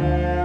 Yeah.